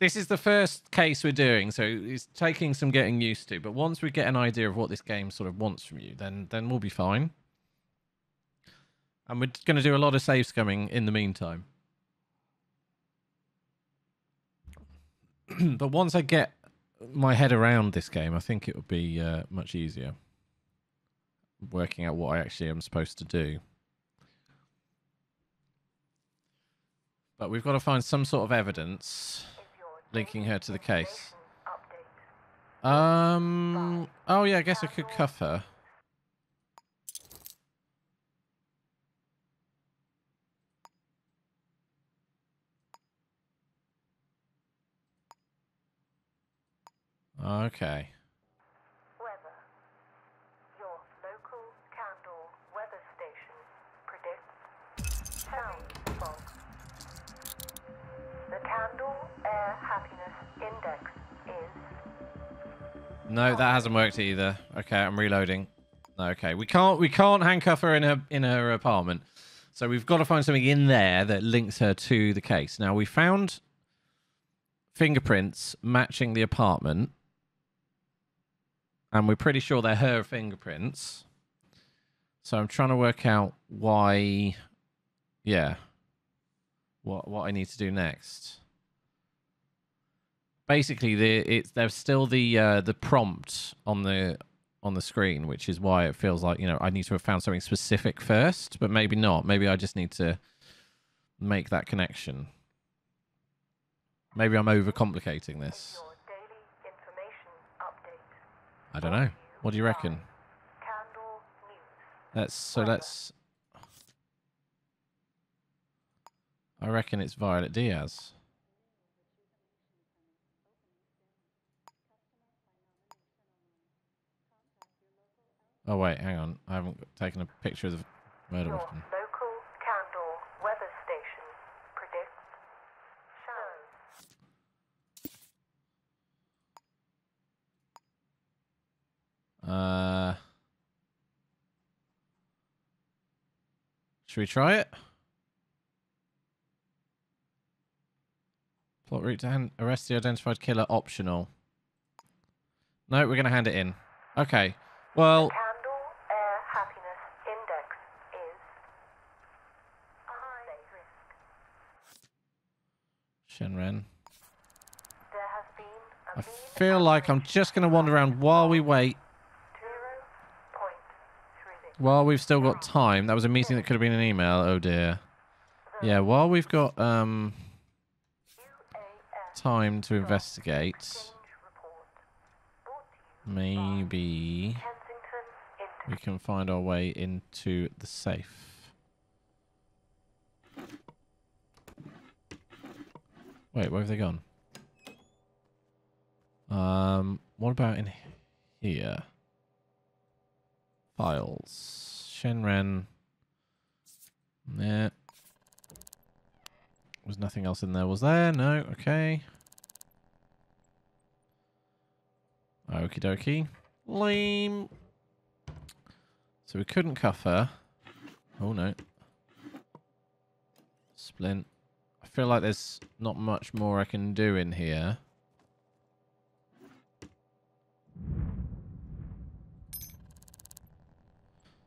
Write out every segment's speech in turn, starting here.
this is the first case we're doing, so it's taking some getting used to. But once we get an idea of what this game sort of wants from you, then then we'll be fine. And we're going to do a lot of save scumming in the meantime. but once I get my head around this game, I think it would be uh, much easier working out what I actually am supposed to do. But we've got to find some sort of evidence linking her to the case. Um. Oh yeah, I guess I could cuff her. Okay. Weather. Your local candle weather station predicts sound fog. No, that hasn't worked either. Okay, I'm reloading. Okay, we can't we can't handcuff her in her in her apartment. So we've got to find something in there that links her to the case. Now we found fingerprints matching the apartment, and we're pretty sure they're her fingerprints. So I'm trying to work out why. Yeah. What what I need to do next basically the it's there's still the uh, the prompt on the on the screen, which is why it feels like you know I need to have found something specific first, but maybe not. Maybe I just need to make that connection. Maybe I'm overcomplicating this. your daily information update. I don't know. What do you reckon? Candle. Let's so let's. I reckon it's Violet Diaz. Oh wait, hang on. I haven't taken a picture of the murder Your weapon. local candle weather station predicts showers. Uh, should we try it? Plot route to hand, arrest the identified killer optional. No, we're gonna hand it in. Okay. Well, Candle air happiness index is a high risk. Shenren. There has been a I feel like I'm just gonna wander around while we wait. zero point three. While we've still got time. That was a meeting that could have been an email. Oh dear. Yeah, while we've got um time to investigate, exchange report brought to you maybe we can find our way into the safe. Wait, where have they gone? Um, what about in here? Files. Shenren. Nah. Was nothing else in there, was there? No, okay. Okie dokie. Lame. So we couldn't cuff her. Oh no. Splint. I feel like there's not much more I can do in here.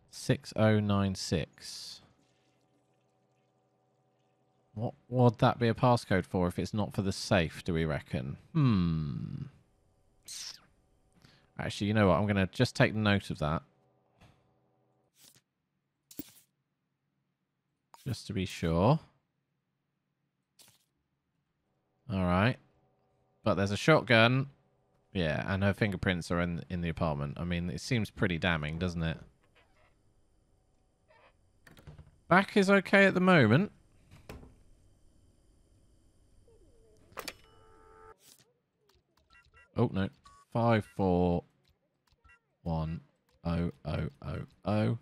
Six oh nine six. What would that be a passcode for if it's not for the safe, do we reckon? Hmm. Actually, you know what? I'm going to just take note of that. Just to be sure. All right. But there's a shotgun. Yeah, and her fingerprints are in in the apartment. I mean, it seems pretty damning, doesn't it? Back is okay at the moment. Oh no. Five four one oh oh oh oh.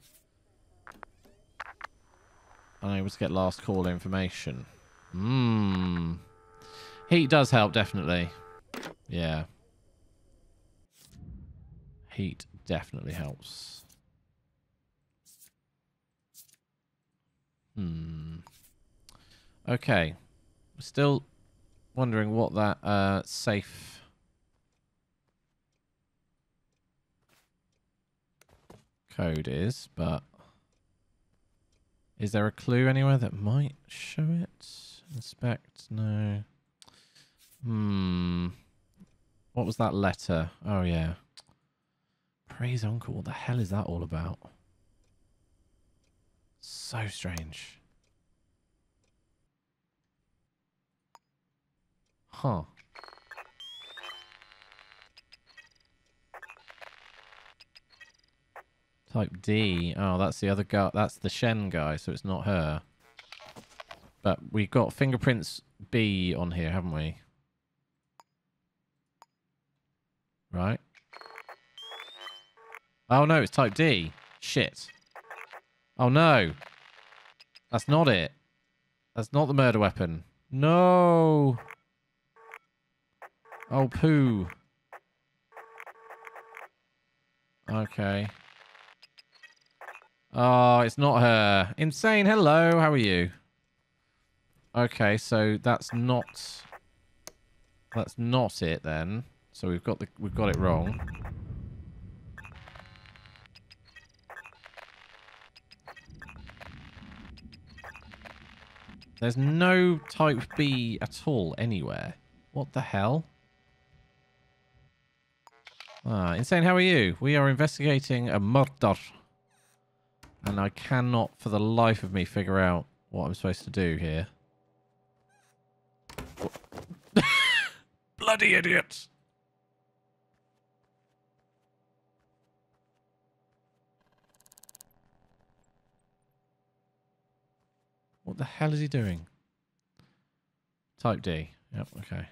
Unable to get last call information. Hmm. Heat does help, definitely. Yeah. Heat definitely helps. Hmm. Okay. Still wondering what that uh, safe code is, but is there a clue anywhere that might show it? Inspect? No. Hmm. What was that letter? Oh, yeah. Praise Uncle. What the hell is that all about? So strange. Huh. Type D. Oh, that's the other guy. That's the Shen guy, so it's not her. But we've got fingerprints B on here, haven't we? Right. Oh no, it's type D. Shit. Oh no. That's not it. That's not the murder weapon. No. Oh, poo. Okay. Oh, it's not her. Insane. Hello. How are you? Okay, so that's not that's not it then. So we've got the we've got it wrong. There's no type B at all anywhere. What the hell? Ah, Insane, how are you? We are investigating a murder. And I cannot for the life of me figure out what I'm supposed to do here. Bloody idiots! What the hell is he doing? Type D. Yep, okay.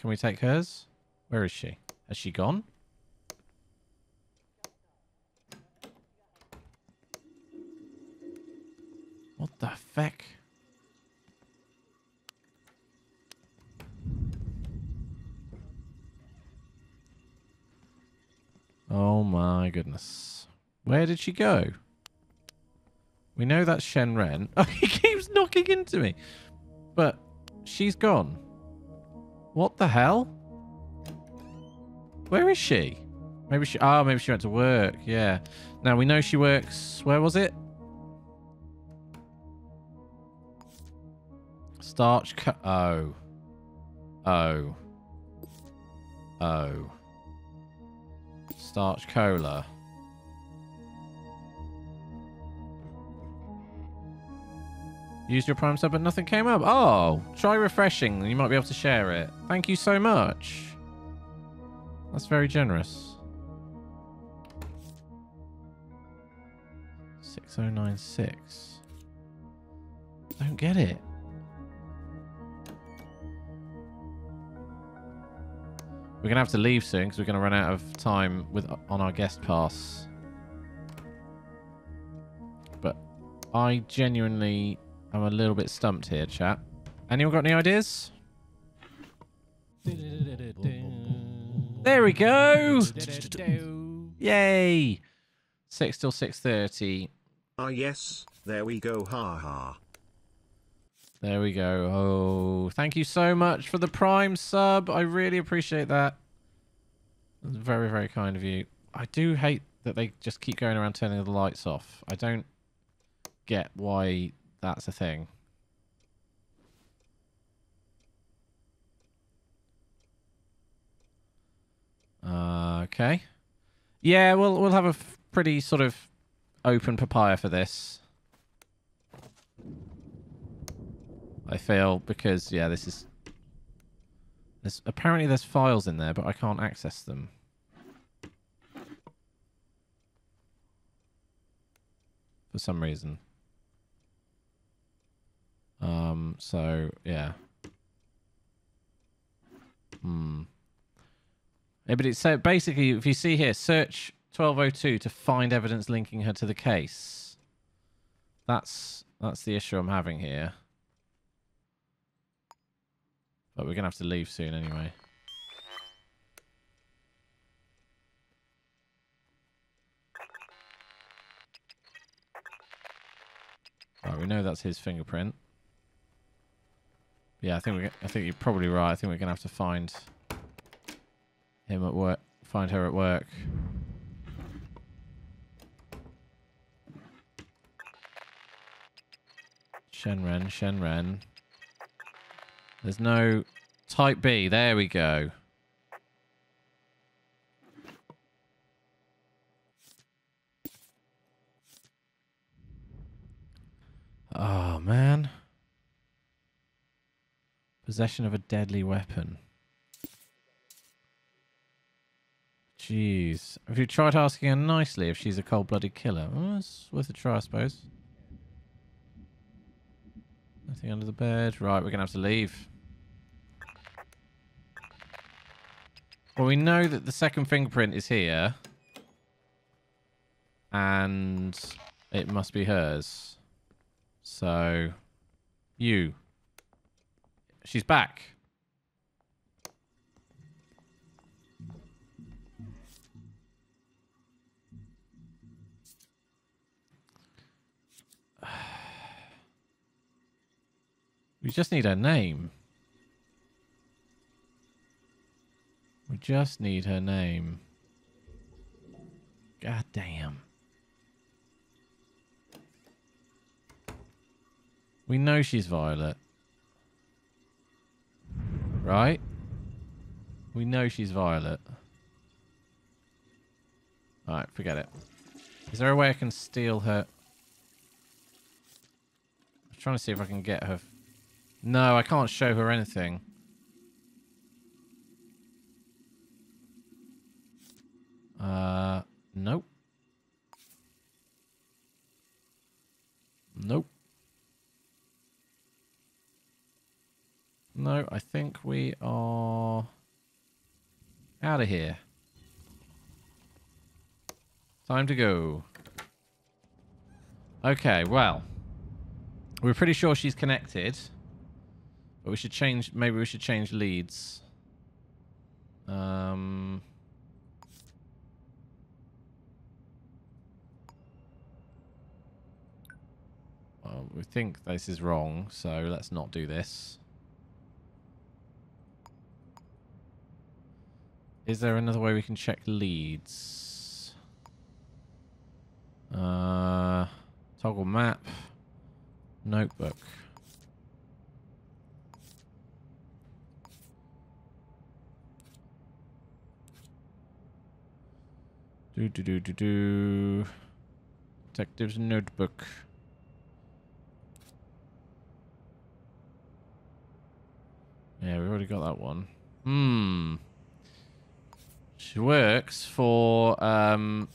Can we take hers? Where is she? Has she gone? What the feck? Oh my goodness. Where did she go? We know that's Shen Ren. Oh, he keeps knocking into me. But she's gone. What the hell? Where is she? Maybe she... Oh, maybe she went to work. Yeah. Now, we know she works... Where was it? Starch... Co oh. Oh. Oh. Starch Cola. Used your Prime sub, but nothing came up. Oh, try refreshing. You might be able to share it. Thank you so much. That's very generous. 6096. Don't get it. We're going to have to leave soon because we're going to run out of time with on our guest pass. But I genuinely am a little bit stumped here, chat. Anyone got any ideas? There we go! Yay! 6 till 6.30. Ah yes, there we go ha ha. There we go. Oh, thank you so much for the Prime sub. I really appreciate that. Very, very kind of you. I do hate that they just keep going around turning the lights off. I don't get why that's a thing. Uh, okay. Yeah, we'll we'll have a pretty sort of open papaya for this. I feel because yeah, this is there's apparently there's files in there, but I can't access them. For some reason. Um, so yeah. Hmm. Yeah, but it's so basically if you see here, search 1202 to find evidence linking her to the case. That's that's the issue I'm having here. But we're going to have to leave soon anyway. Right, we know that's his fingerprint. Yeah, I think we. I think you're probably right. I think we're gonna have to find him at work. Find her at work. Shenren, Shenren. There's no type B. There we go. Oh man. Possession of a deadly weapon. Jeez. Have you tried asking her nicely if she's a cold-blooded killer? Well, it's worth a try, I suppose. Nothing under the bed. Right, we're going to have to leave. Well, we know that the second fingerprint is here. And it must be hers. So, you. She's back. We just need her name. We just need her name. God damn. We know she's Violet. Right? We know she's Violet. Alright, forget it. Is there a way I can steal her? I'm trying to see if I can get her. No, I can't show her anything. Uh, nope. Nope. No, I think we are out of here. Time to go. Okay, well. We're pretty sure she's connected. But we should change... Maybe we should change leads. Um... Well, we think this is wrong, so let's not do this. Is there another way we can check leads? Uh, toggle map. Notebook. Do do do do do. Detective's notebook. Yeah, we already got that one. Hmm. She works for um,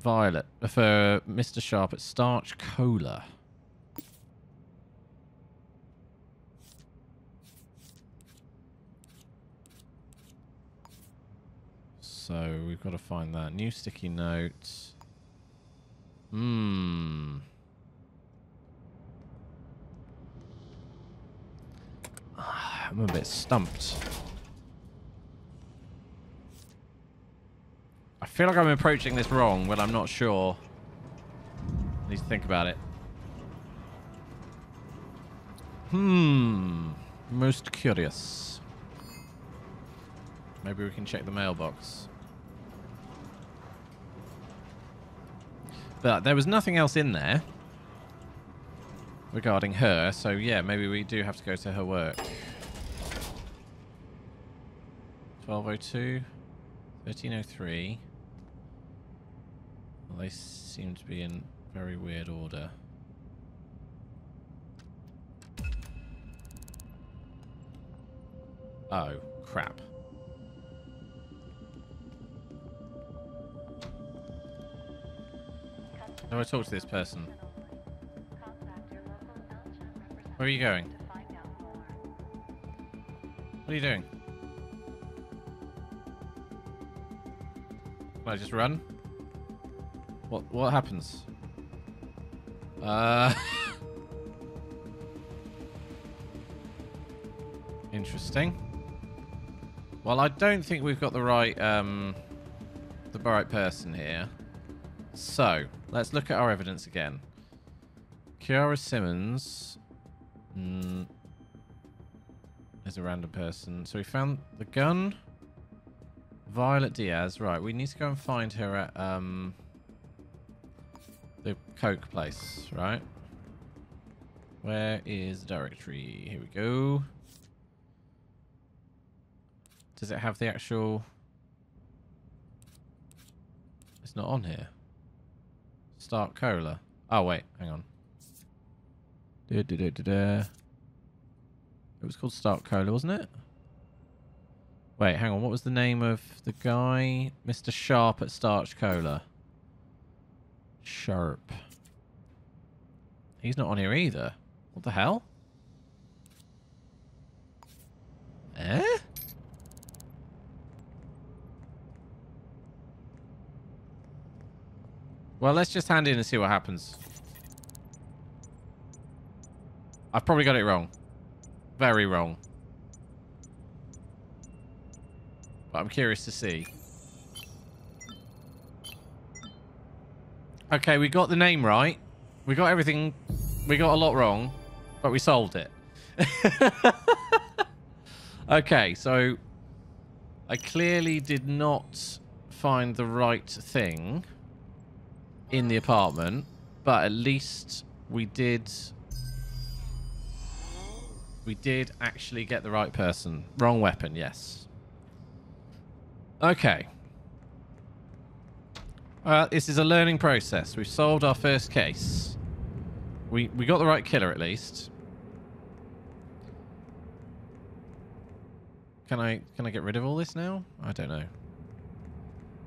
Violet, for Mr. Sharp at Starch Cola. So we've got to find that. New sticky note. Hmm. I'm a bit stumped. I feel like I'm approaching this wrong, but I'm not sure. I need to think about it. Hmm. Most curious. Maybe we can check the mailbox. But there was nothing else in there regarding her, so yeah, maybe we do have to go to her work. 1202, 1303. Well, they seem to be in very weird order. Oh, crap. Do I talk to this person? Where are you going? What are you doing? Can I just run? What what happens? Uh Interesting. Well, I don't think we've got the right um the right person here. So, let's look at our evidence again. Kiara Simmons. Mm, There's a random person. So we found the gun. Violet Diaz. Right, we need to go and find her at um the Coke place, right? Where is the directory? Here we go. Does it have the actual... It's not on here. Start Cola. Oh, wait. Hang on. Da, da, da, da, da. It was called Start Cola, wasn't it? Wait, hang on. What was the name of the guy? Mr. Sharp at Starch Cola. Sharp. He's not on here either. What the hell? Well, let's just hand in and see what happens. I've probably got it wrong. Very wrong. But I'm curious to see. Okay, we got the name right. We got everything. We got a lot wrong, but we solved it. okay, so I clearly did not find the right thing in the apartment, but at least we did we did actually get the right person. Wrong weapon, yes. Okay. Uh, this is a learning process. We've solved our first case. We we got the right killer at least. Can I can I get rid of all this now? I don't know.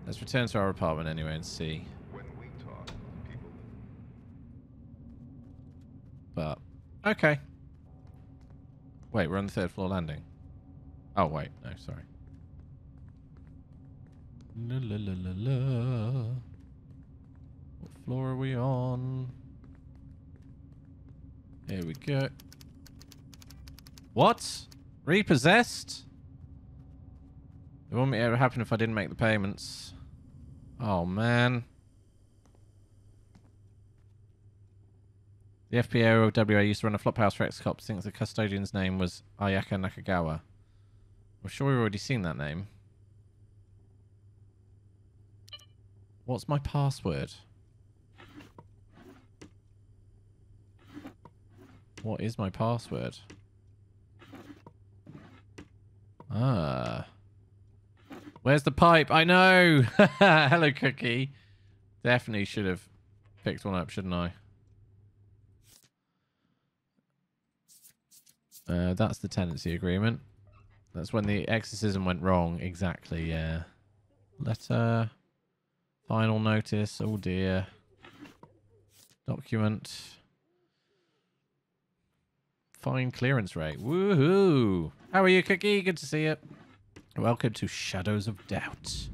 Let's return to our apartment anyway and see. When we talk, people But okay. Wait, we're on the third floor landing. Oh wait, no, sorry. La la la la la. What floor are we on? Here we go. What? Repossessed? It wouldn't ever happen if I didn't make the payments. Oh man. The FPO of WA used to run a flophouse for ex-cops. Thinks the custodian's name was Ayaka Nakagawa. I'm sure we've already seen that name. What's my password? What is my password? Ah. Where's the pipe? I know! Hello, Cookie. Definitely should have picked one up, shouldn't I? Uh, that's the tenancy agreement. That's when the exorcism went wrong. Exactly, yeah. Letter. Final notice. Oh dear. Document. Fine clearance rate. Woohoo! How are you, Cookie? Good to see you. Welcome to Shadows of Doubt.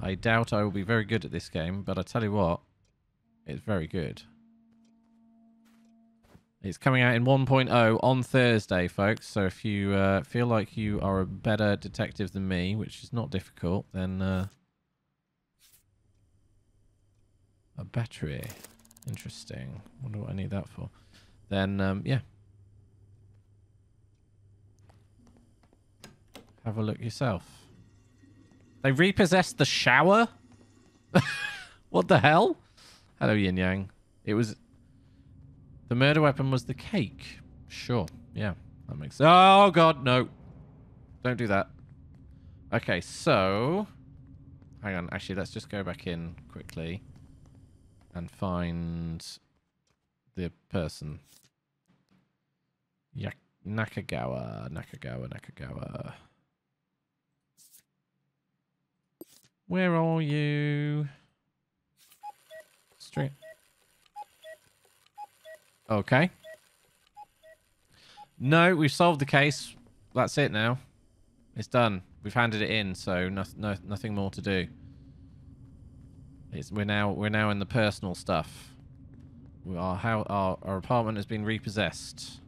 I doubt I will be very good at this game, but I tell you what, it's very good. It's coming out in 1.0 on Thursday, folks. So if you uh, feel like you are a better detective than me, which is not difficult, then uh, a battery. Interesting. Wonder what I need that for. Then, um, yeah. Have a look yourself. They repossessed the shower? what the hell? Hello, Yin Yang. It was the murder weapon was the cake. Sure. Yeah, that makes sense. Oh, God, no. Don't do that. Okay, so... Hang on. Actually, let's just go back in quickly and find the person. Yak Nakagawa, Nakagawa, Nakagawa. Where are you? Straight. Okay. No, we've solved the case. That's it now. It's done. We've handed it in, so no, no, nothing more to do. It's, we're now we're now in the personal stuff. We are how our our apartment has been repossessed.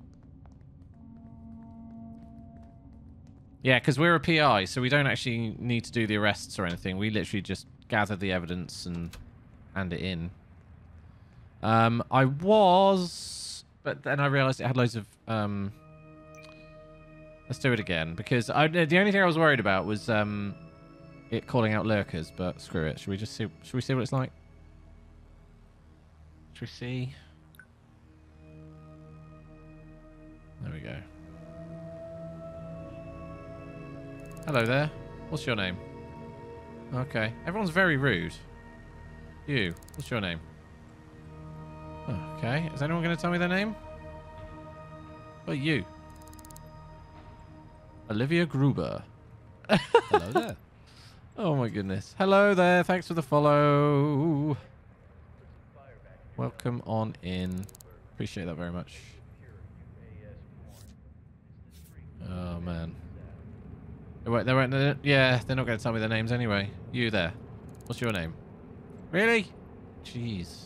Yeah, because we're a PI, so we don't actually need to do the arrests or anything. We literally just gather the evidence and hand it in. Um, I was, but then I realised it had loads of um, Let's do it again because I, the only thing I was worried about was um, it calling out lurkers. But screw it. Should we just see? Should we see what it's like? Should we see? There we go. Hello there. What's your name? Okay. Everyone's very rude. You. What's your name? Okay. Is anyone going to tell me their name? What are you? Olivia Gruber. Hello there. Oh my goodness. Hello there. Thanks for the follow. Welcome on in. Appreciate that very much. Oh man. Won't, they won't, yeah, they're not going to tell me their names anyway. You there. What's your name? Really? Jeez.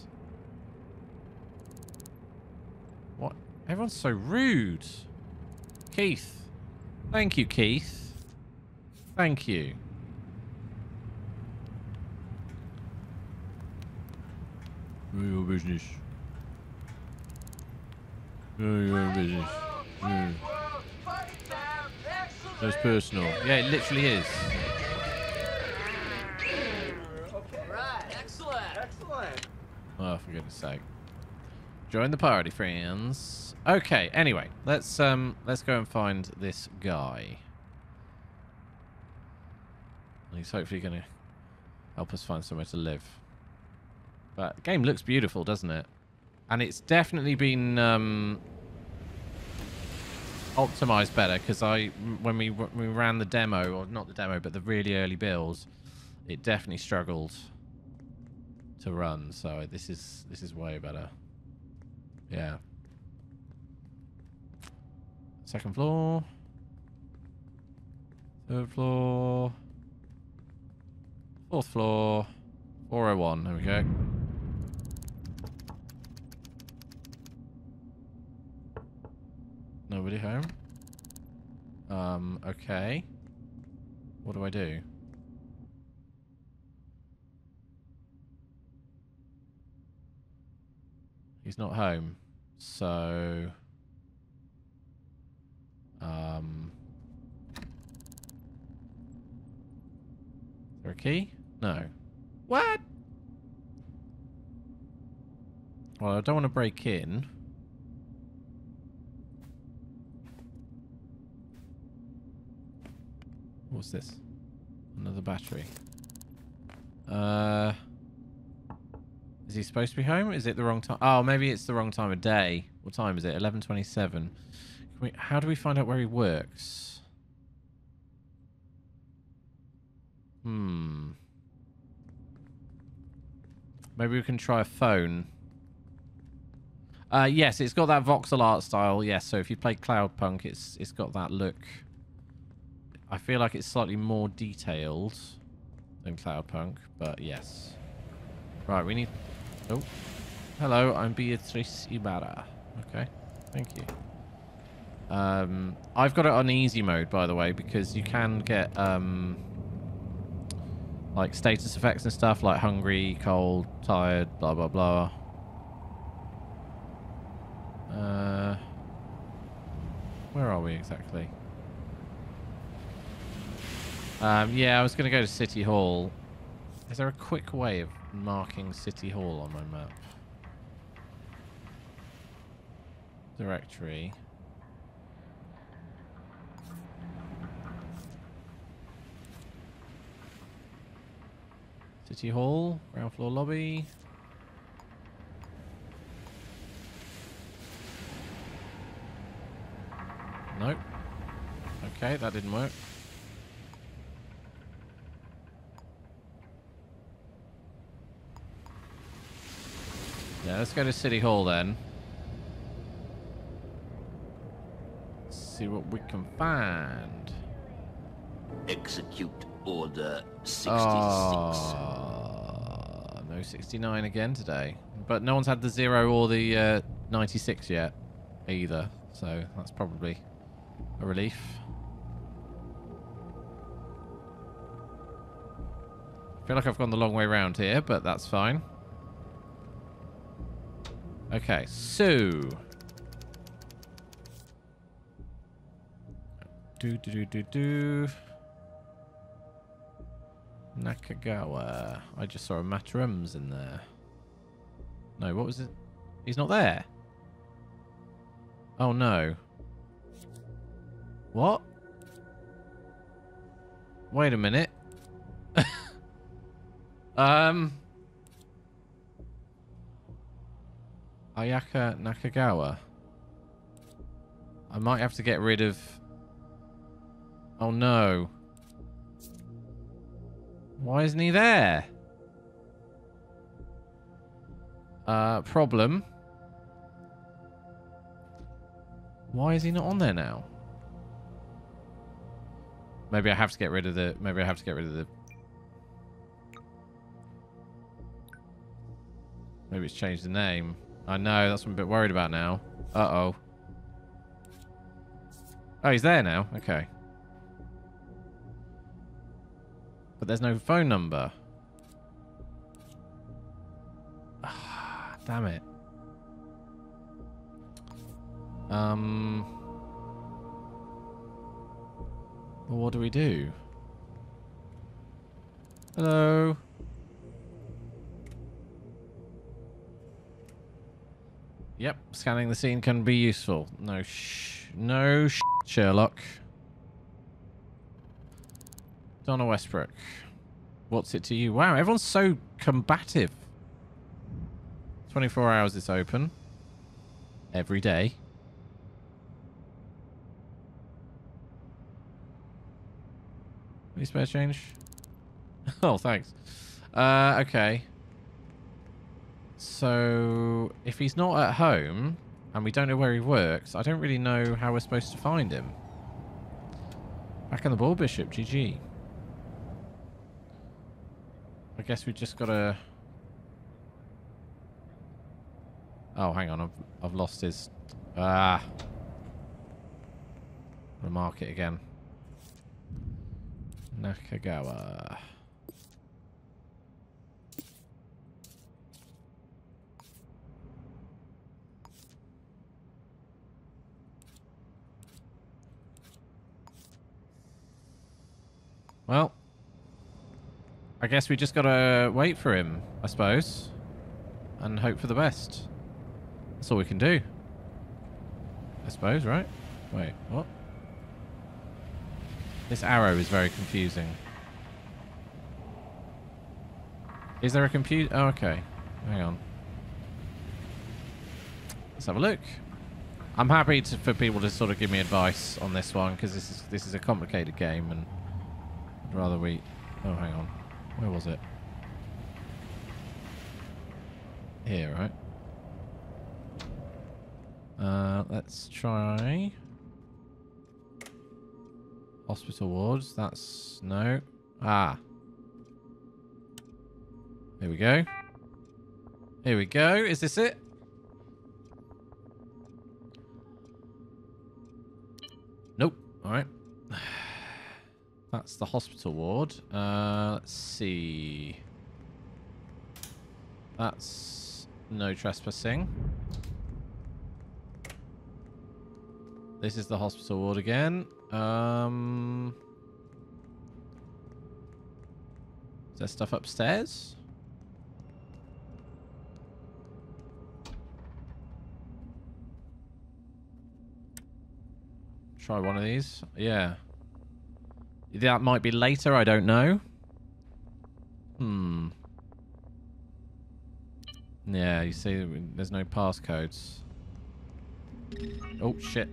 What? Everyone's so rude. Keith. Thank you, Keith. Thank you. Your business. Your business. Yeah. That's personal. Yeah, it literally is. Right, excellent. Oh, for goodness sake. Join the party, friends. Okay, anyway, let's um let's go and find this guy. He's hopefully gonna help us find somewhere to live. But the game looks beautiful, doesn't it? And it's definitely been um optimized better because I when we when we ran the demo or not the demo but the really early builds, it definitely struggled to run. So this is this is way better. Yeah. Second floor. Third floor. Fourth floor. 401. There we go. Nobody home? Um, okay. What do I do? He's not home. So... Um... Is there a key? No. What? Well, I don't want to break in. What's this? Another battery. Uh... Is he supposed to be home? Is it the wrong time? Oh, maybe it's the wrong time of day. What time is it? 11.27. We, how do we find out where he works? Hmm. Maybe we can try a phone. Uh, yes, it's got that voxel art style. Yes, so if you play Cloudpunk, it's it's got that look. I feel like it's slightly more detailed than Cloudpunk, but yes. Right, we need... Oh. Hello, I'm Beatrice Ibarra. Okay, thank you. Um, I've got it on easy mode, by the way, because you can get... Um, like status effects and stuff like hungry, cold, tired, blah blah blah. Uh, where are we exactly? Um, yeah, I was going to go to City Hall. Is there a quick way of marking City Hall on my map? Directory. City Hall, ground floor lobby. Nope. Okay, that didn't work. Yeah, let's go to City Hall then. Let's See what we can find. Execute Order 66. Oh, no 69 again today. But no one's had the 0 or the uh, 96 yet either. So that's probably a relief. I feel like I've gone the long way round here, but that's fine. Okay, so... do do do do do. Nakagawa. I just saw a Matrums in there. No, what was it? He's not there. Oh no. What? Wait a minute. um. Ayaka Nakagawa. I might have to get rid of. Oh no. Why isn't he there? Uh, problem. Why is he not on there now? Maybe I have to get rid of the. Maybe I have to get rid of the. Maybe it's changed the name. I know, that's what I'm a bit worried about now. Uh-oh. Oh, he's there now. Okay. But there's no phone number. Ah, damn it. Um. Well, what do we do? Hello. Yep, scanning the scene can be useful. No sh... No sh... Sherlock. Donna Westbrook. What's it to you? Wow, everyone's so combative. 24 hours it's open. Every day. Any spare change? oh, thanks. Uh, okay. So, if he's not at home, and we don't know where he works, I don't really know how we're supposed to find him. Back on the ball, Bishop. GG. I guess we just gotta... Oh, hang on. I've, I've lost his... Ah. I'm it again. Nakagawa. Well, I guess we just gotta wait for him, I suppose. And hope for the best. That's all we can do. I suppose, right? Wait, what? This arrow is very confusing. Is there a computer? Oh, okay. Hang on. Let's have a look. I'm happy to, for people to sort of give me advice on this one because this is this is a complicated game and I'd rather we... Oh, hang on. Where was it? Here, right? Uh, let's try... Hospital wards. That's... No. Ah. Here we go. Here we go. Is this it? Nope. All right. That's the hospital ward. Uh, let's see. That's no trespassing. This is the hospital ward again. Um, is there stuff upstairs? Try one of these. Yeah. That might be later, I don't know. Hmm. Yeah, you see, there's no passcodes. Oh, shit.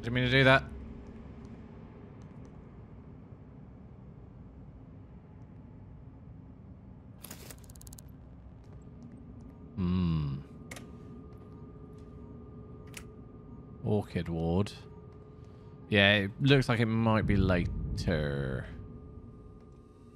Didn't mean to do that. Hmm. Orchid Ward. Yeah, it looks like it might be later.